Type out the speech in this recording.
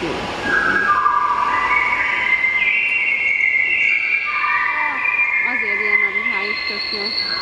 Jó. Azért ilyen a ruhájuk tök jó.